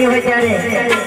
一定会坚定